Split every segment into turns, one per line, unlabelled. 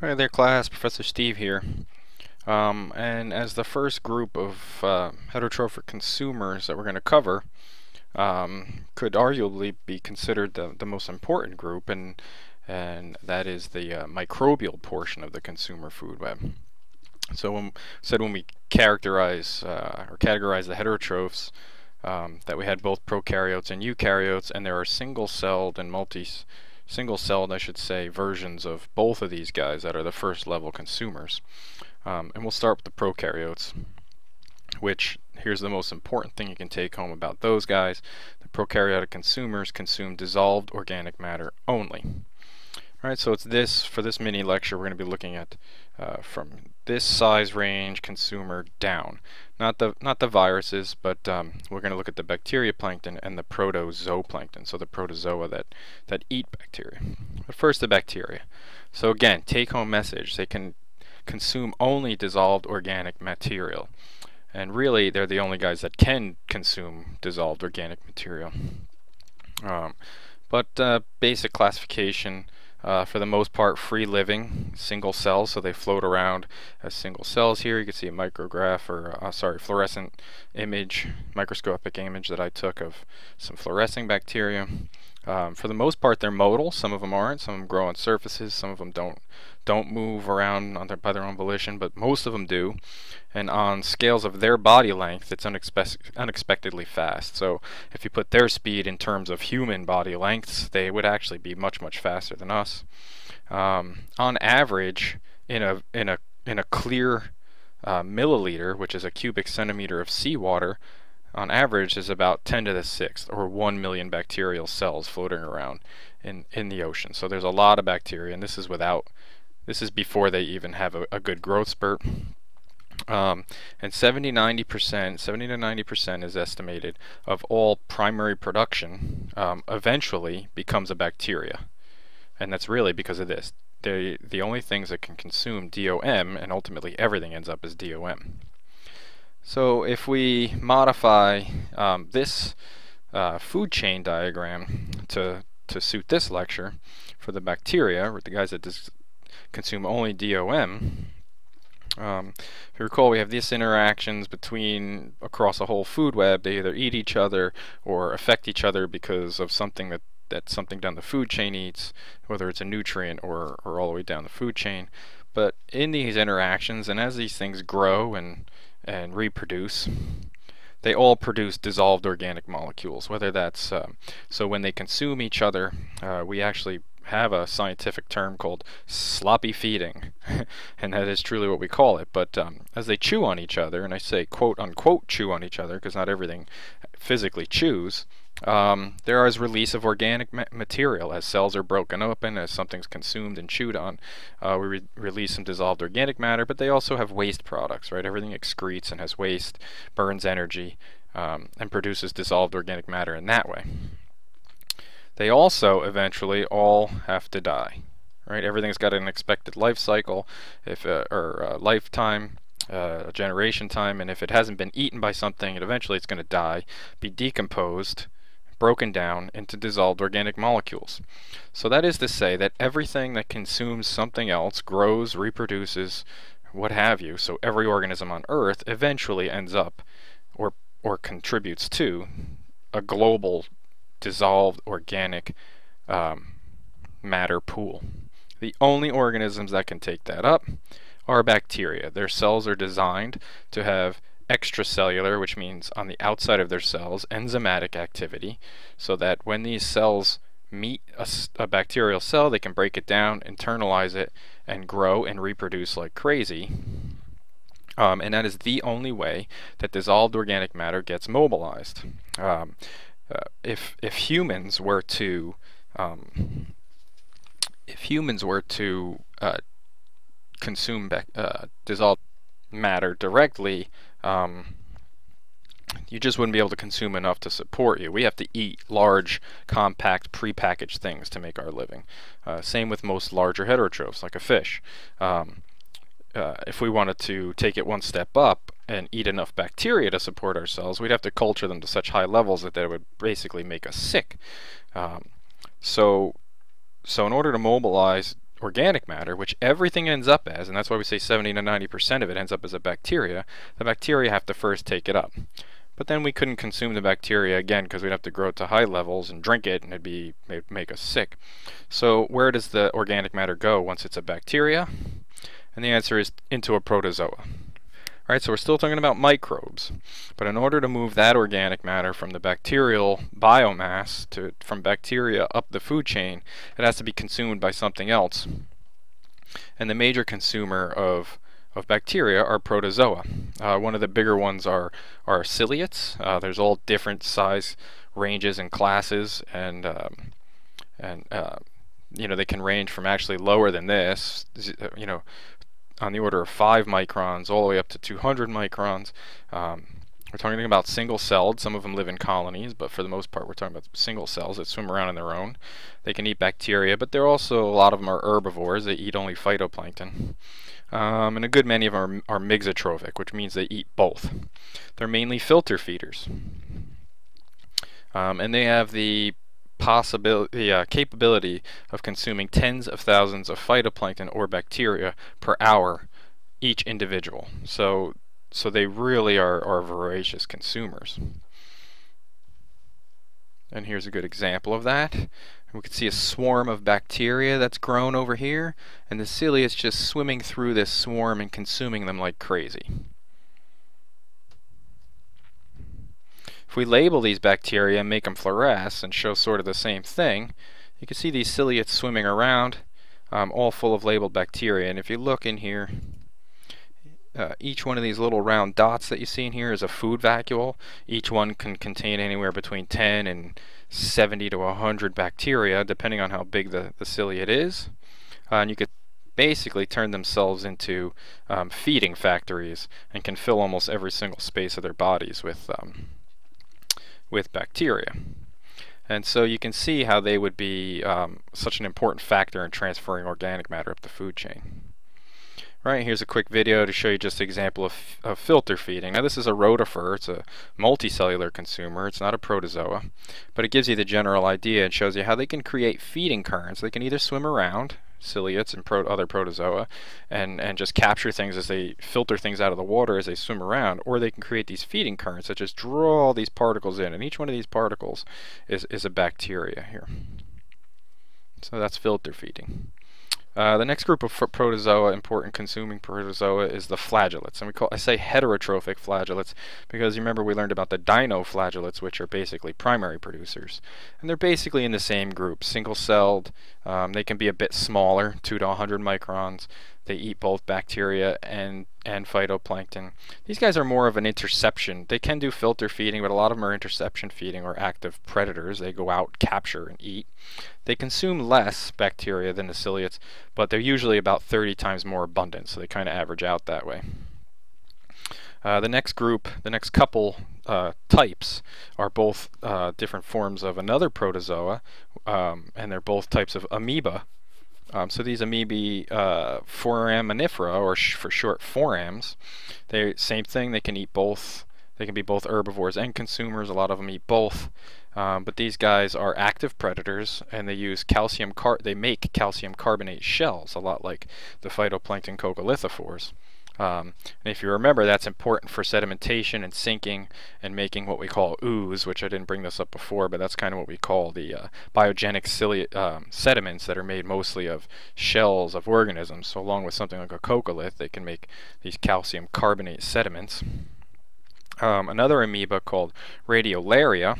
Hi there class, Professor Steve here. Um, and as the first group of uh, heterotrophic consumers that we're going to cover, um, could arguably be considered the, the most important group, and, and that is the uh, microbial portion of the consumer food web. So when said when we characterize uh, or categorize the heterotrophs, um, that we had both prokaryotes and eukaryotes, and there are single-celled and multi single-celled, I should say, versions of both of these guys that are the first level consumers. Um, and we'll start with the prokaryotes, which here's the most important thing you can take home about those guys. The prokaryotic consumers consume dissolved organic matter only. Alright, so it's this, for this mini lecture, we're going to be looking at uh, from this size range consumer down. Not the not the viruses, but um, we're going to look at the bacterioplankton and the protozooplankton, so the protozoa that, that eat bacteria. But first the bacteria. So again, take home message, they can consume only dissolved organic material. And really, they're the only guys that can consume dissolved organic material. Um, but uh, basic classification, uh, for the most part free living single cells so they float around as single cells here. You can see a micrograph or uh, sorry fluorescent image microscopic image that I took of some fluorescing bacteria um, for the most part they're motile. some of them aren't. Some of them grow on surfaces. Some of them don't don't move around their, by their own volition but most of them do. And on scales of their body length it's unexpe unexpectedly fast. So if you put their speed in terms of human body lengths they would actually be much much faster than us. Um, on average in a in a in a clear uh, milliliter which is a cubic centimeter of seawater on average is about 10 to the sixth or 1 million bacterial cells floating around in in the ocean so there's a lot of bacteria and this is without this is before they even have a, a good growth spurt um, and 70 90%, 70 to 90% is estimated of all primary production um, eventually becomes a bacteria. And that's really because of this. The, the only things that can consume DOM, and ultimately everything ends up as DOM. So if we modify um, this uh, food chain diagram to, to suit this lecture for the bacteria, or the guys that consume only DOM, um, if you recall, we have these interactions between across a whole food web. They either eat each other or affect each other because of something that, that something down the food chain eats, whether it's a nutrient or, or all the way down the food chain. But in these interactions, and as these things grow and, and reproduce, they all produce dissolved organic molecules, whether that's, um, so when they consume each other, uh, we actually have a scientific term called sloppy feeding, and that is truly what we call it. But um, as they chew on each other, and I say quote unquote chew on each other because not everything physically chews, um, there is release of organic ma material as cells are broken open, as something's consumed and chewed on. Uh, we re release some dissolved organic matter, but they also have waste products, right? Everything excretes and has waste, burns energy, um, and produces dissolved organic matter in that way they also eventually all have to die. Right? Everything's got an expected life cycle, if uh, or uh, lifetime, uh, generation time, and if it hasn't been eaten by something, it eventually it's going to die, be decomposed, broken down into dissolved organic molecules. So that is to say that everything that consumes something else grows, reproduces, what have you. So every organism on Earth eventually ends up or or contributes to a global dissolved organic um, matter pool. The only organisms that can take that up are bacteria. Their cells are designed to have extracellular, which means on the outside of their cells, enzymatic activity, so that when these cells meet a, a, bacterial cell, they can break it down, internalize it, and grow and reproduce like crazy. Um, and that is the only way that dissolved organic matter gets mobilized. Um, uh, if if humans were to um, if humans were to uh, consume uh, dissolved matter directly, um, you just wouldn't be able to consume enough to support you. We have to eat large, compact, prepackaged things to make our living. Uh, same with most larger heterotrophs, like a fish. Um, uh, if we wanted to take it one step up and eat enough bacteria to support ourselves, we'd have to culture them to such high levels that they would basically make us sick. Um, so, so in order to mobilize organic matter, which everything ends up as, and that's why we say 70 to 90% of it ends up as a bacteria, the bacteria have to first take it up. But then we couldn't consume the bacteria again because we'd have to grow it to high levels and drink it and it'd be it'd make us sick. So where does the organic matter go once it's a bacteria? And the answer is into a protozoa. Alright, so we're still talking about microbes. But in order to move that organic matter from the bacterial biomass to from bacteria up the food chain, it has to be consumed by something else. And the major consumer of of bacteria are protozoa. Uh, one of the bigger ones are are ciliates. Uh, there's all different size ranges and classes, and um, and uh, you know they can range from actually lower than this, you know, on the order of 5 microns all the way up to 200 microns. Um, we're talking about single celled. Some of them live in colonies, but for the most part, we're talking about single cells that swim around on their own. They can eat bacteria, but they're also, a lot of them are herbivores. They eat only phytoplankton. Um, and a good many of them are, are mixotrophic, which means they eat both. They're mainly filter feeders. Um, and they have the possibility, uh, capability of consuming tens of thousands of phytoplankton or bacteria per hour each individual. So, so they really are, are voracious consumers. And here's a good example of that. We can see a swarm of bacteria that's grown over here, and the cilia is just swimming through this swarm and consuming them like crazy. If we label these bacteria and make them fluoresce and show sort of the same thing, you can see these ciliates swimming around, um, all full of labeled bacteria. And if you look in here, uh, each one of these little round dots that you see in here is a food vacuole. Each one can contain anywhere between 10 and 70 to 100 bacteria, depending on how big the, the ciliate is. Uh, and you could basically turn themselves into um, feeding factories and can fill almost every single space of their bodies with um, with bacteria. And so you can see how they would be um, such an important factor in transferring organic matter up the food chain. Right, here's a quick video to show you just an example of, of filter feeding. Now this is a rotifer, it's a multicellular consumer, it's not a protozoa, but it gives you the general idea and shows you how they can create feeding currents. They can either swim around, ciliates and pro other protozoa and, and just capture things as they filter things out of the water as they swim around, or they can create these feeding currents that just draw all these particles in, and each one of these particles is, is a bacteria here. So that's filter feeding. Uh, the next group of protozoa, important consuming protozoa, is the flagellates. And we call I say heterotrophic flagellates because you remember we learned about the dinoflagellates, which are basically primary producers. And they're basically in the same group, single-celled. Um, they can be a bit smaller, 2 to 100 microns. They eat both bacteria and, and phytoplankton. These guys are more of an interception. They can do filter feeding, but a lot of them are interception feeding or active predators. They go out, capture, and eat. They consume less bacteria than the ciliates, but they're usually about 30 times more abundant, so they kind of average out that way. Uh, the next group, the next couple uh, types are both uh, different forms of another protozoa, um, and they're both types of amoeba um, so these amoebae, uh, foraminifera, or sh for short forams, they same thing. They can eat both. They can be both herbivores and consumers. A lot of them eat both. Um, but these guys are active predators, and they use calcium car. They make calcium carbonate shells, a lot like the phytoplankton coccolithophores. Um, and if you remember, that's important for sedimentation and sinking and making what we call ooze, which I didn't bring this up before, but that's kind of what we call the uh, biogenic um, sediments that are made mostly of shells of organisms. So along with something like a coccolith, they can make these calcium carbonate sediments. Um, another amoeba called radiolaria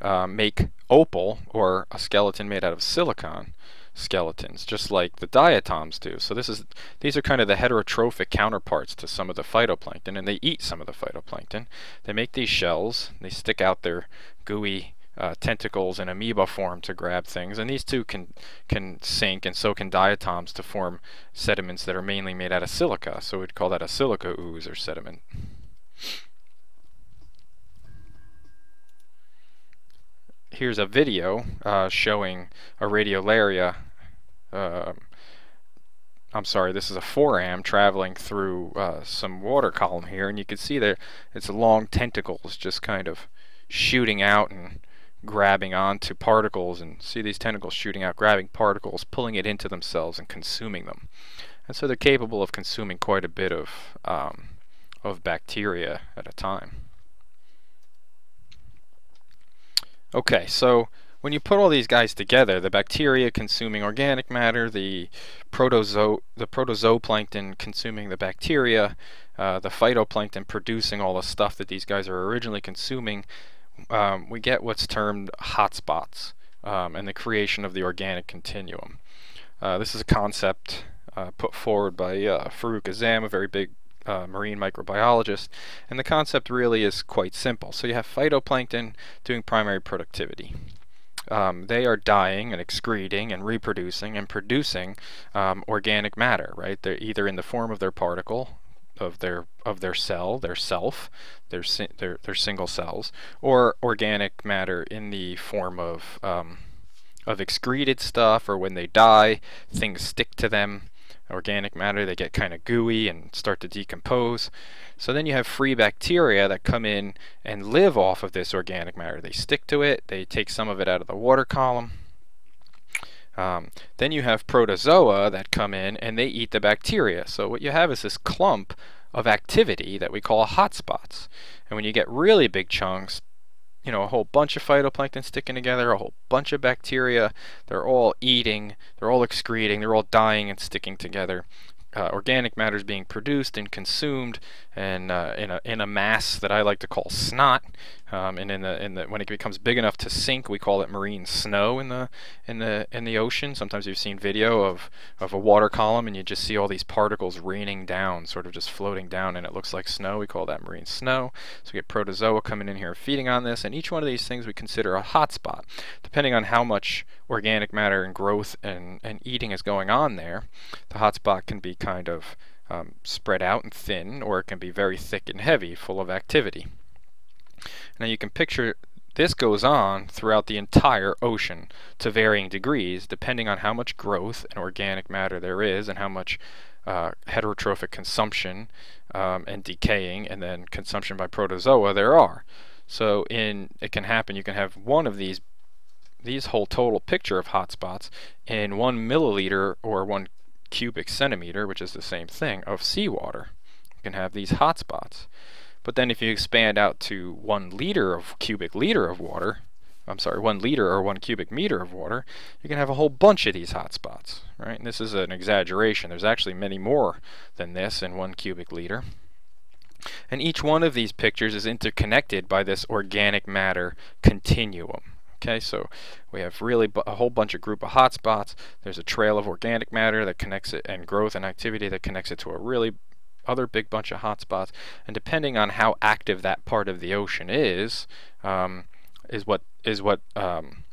uh, make opal, or a skeleton made out of silicon, skeletons, just like the diatoms do. So this is these are kind of the heterotrophic counterparts to some of the phytoplankton, and they eat some of the phytoplankton. They make these shells, they stick out their gooey uh, tentacles in amoeba form to grab things, and these two can can sink, and so can diatoms to form sediments that are mainly made out of silica. So we'd call that a silica ooze or sediment. Here's a video uh, showing a radiolaria uh, I'm sorry, this is a foram traveling through uh, some water column here, and you can see that it's long tentacles just kind of shooting out and grabbing onto particles and see these tentacles shooting out, grabbing particles, pulling it into themselves and consuming them. And so they're capable of consuming quite a bit of, um, of bacteria at a time. Okay, so when you put all these guys together, the bacteria consuming organic matter, the protozo the protozooplankton consuming the bacteria, uh, the phytoplankton producing all the stuff that these guys are originally consuming, um, we get what's termed hotspots um, and the creation of the organic continuum. Uh, this is a concept uh, put forward by uh, Farooq Azam, a very big uh, marine microbiologist, and the concept really is quite simple. So you have phytoplankton doing primary productivity. Um, they are dying and excreting and reproducing and producing um, organic matter, right? They're either in the form of their particle, of their of their cell, their self, their si their their single cells, or organic matter in the form of um, of excreted stuff, or when they die, things stick to them organic matter, they get kind of gooey and start to decompose. So then you have free bacteria that come in and live off of this organic matter. They stick to it, they take some of it out of the water column. Um, then you have protozoa that come in and they eat the bacteria. So what you have is this clump of activity that we call hotspots. And when you get really big chunks, you know, a whole bunch of phytoplankton sticking together, a whole bunch of bacteria. They're all eating, they're all excreting, they're all dying and sticking together uh, organic matter is being produced and consumed and uh, in a in a mass that I like to call snot. Um, and in the in the when it becomes big enough to sink, we call it marine snow in the in the in the ocean. Sometimes you've seen video of of a water column and you just see all these particles raining down, sort of just floating down, and it looks like snow. We call that marine snow. So we get protozoa coming in here feeding on this, and each one of these things we consider a hotspot, depending on how much organic matter and growth and and eating is going on there. The hotspot can be kind of um, spread out and thin, or it can be very thick and heavy, full of activity. Now you can picture this goes on throughout the entire ocean to varying degrees, depending on how much growth and organic matter there is and how much uh, heterotrophic consumption um, and decaying and then consumption by protozoa there are. So in it can happen, you can have one of these these whole total picture of hotspots in one milliliter or one cubic centimeter, which is the same thing, of seawater. You can have these hot spots. But then if you expand out to one liter of cubic liter of water, I'm sorry, one liter or one cubic meter of water, you can have a whole bunch of these hot spots, right? And this is an exaggeration. There's actually many more than this in one cubic liter. And each one of these pictures is interconnected by this organic matter continuum. Okay, so we have really a whole bunch of group of hotspots. There's a trail of organic matter that connects it and growth and activity that connects it to a really other big bunch of hotspots. And depending on how active that part of the ocean is, um, is what is what um,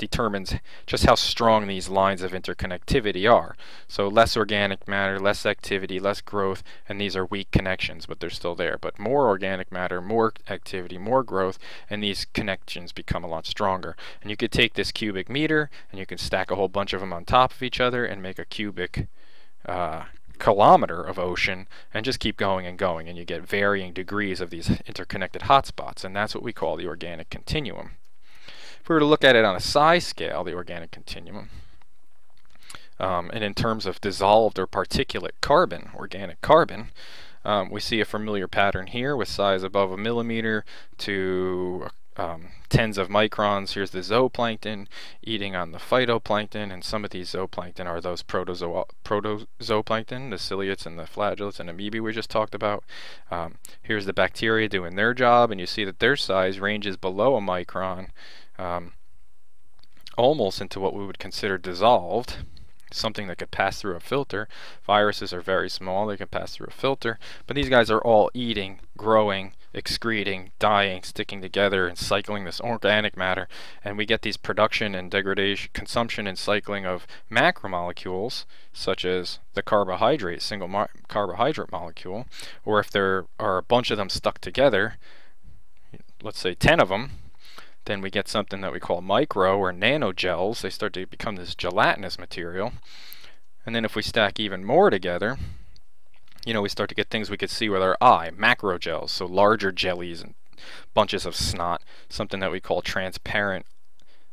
determines just how strong these lines of interconnectivity are. So less organic matter, less activity, less growth, and these are weak connections, but they're still there. But more organic matter, more activity, more growth, and these connections become a lot stronger. And you could take this cubic meter, and you can stack a whole bunch of them on top of each other and make a cubic uh, kilometer of ocean and just keep going and going and you get varying degrees of these interconnected hotspots and that's what we call the organic continuum. If we were to look at it on a size scale, the organic continuum, um, and in terms of dissolved or particulate carbon, organic carbon, um, we see a familiar pattern here with size above a millimeter to um, tens of microns. Here's the zooplankton eating on the phytoplankton, and some of these zooplankton are those protozo protozoplankton, the ciliates and the flagellates and amoebae we just talked about. Um, here's the bacteria doing their job, and you see that their size ranges below a micron um, almost into what we would consider dissolved, something that could pass through a filter. Viruses are very small, they can pass through a filter, but these guys are all eating, growing, excreting, dying, sticking together, and cycling this organic matter, and we get these production and degradation, consumption and cycling of macromolecules, such as the carbohydrate, single carbohydrate molecule, or if there are a bunch of them stuck together, let's say 10 of them, then we get something that we call micro or nanogels. They start to become this gelatinous material. And then if we stack even more together, you know, we start to get things we could see with our eye, macrogels, so larger jellies and bunches of snot, something that we call transparent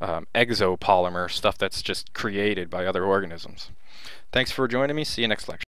um, exopolymer, stuff that's just created by other organisms. Thanks for joining me. See you next lecture.